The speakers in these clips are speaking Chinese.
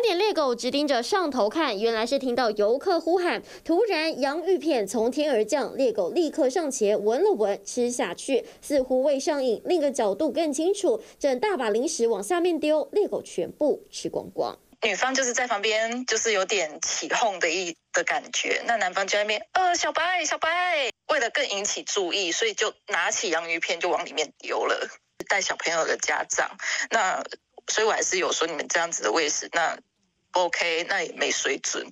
斑点猎狗直盯着上头看，原来是听到游客呼喊。突然，洋芋片从天而降，猎狗立刻上前闻了闻，吃下去，似乎未上瘾。另一个角度更清楚，整大把零食往下面丢，猎狗全部吃光光。女方就是在旁边，就是有点起哄的一的感觉。那男方就在那边，呃，小白，小白，为了更引起注意，所以就拿起洋芋片就往里面丢了。带小朋友的家长，那。所以我还是有说你们这样子的喂食，那 OK，那也没水准。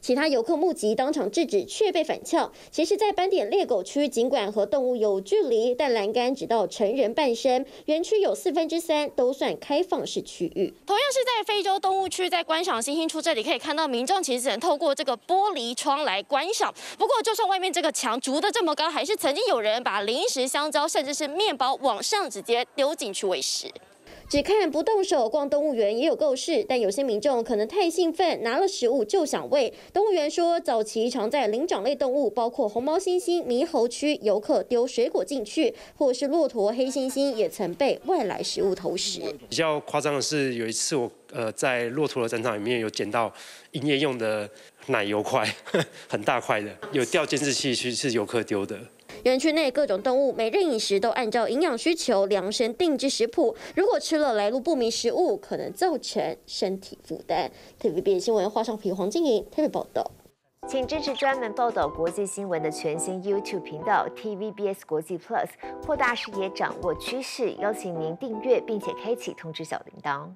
其他游客目击当场制止，却被反呛。其实，在斑点猎狗区，尽管和动物有距离，但栏杆只到成人半身。园区有四分之三都算开放式区域。同样是在非洲动物区，在观赏星星出这里可以看到，民众其实只能透过这个玻璃窗来观赏。不过，就算外面这个墙筑得这么高，还是曾经有人把零食、香蕉，甚至是面包往上直接丢进去喂食。只看不动手逛动物园也有够事，但有些民众可能太兴奋，拿了食物就想喂。动物园说，早期常在灵长类动物，包括红毛猩猩、猕猴区，游客丢水果进去，或是骆驼、黑猩猩也曾被外来食物投食。比较夸张的是，有一次我呃在骆驼的展场里面有捡到营业用的奶油块，很大块的，有掉监视器去是游客丢的。园区内各种动物每日饮食都按照营养需求量身定制食谱，如果吃了来路不明食物，可能造成身体负担。TVB 新闻画上皮黄金莹特别报道，请支持专门报道国际新闻的全新 YouTube 频道 TVBS 国际 Plus，扩大视野，掌握趋势。邀请您订阅并且开启通知小铃铛。